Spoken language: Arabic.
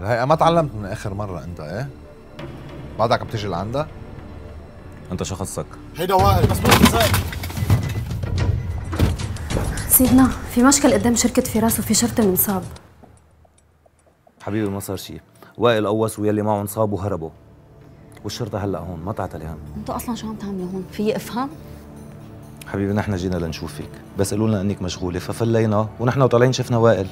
الهيئة ما تعلمت من آخر مرة أنت إيه؟ بعدك عم تيجي لعندها؟ أنت شو خصك؟ هيدا وائل بس مو سيدنا في مشكل قدام شركة فراس وفي شرطي منصاب حبيبي ما صار شيء وائل قوس ويلي معه انصاب وهربوا والشرطة هلأ هون ما تعتلي هم أنتوا أصلا شو عم تعملوا هون؟ في افهم؟ حبيبي نحن جينا لنشوفك بس قالوا لنا إنك مشغولة ففلينا ونحن وطالعين شفنا وائل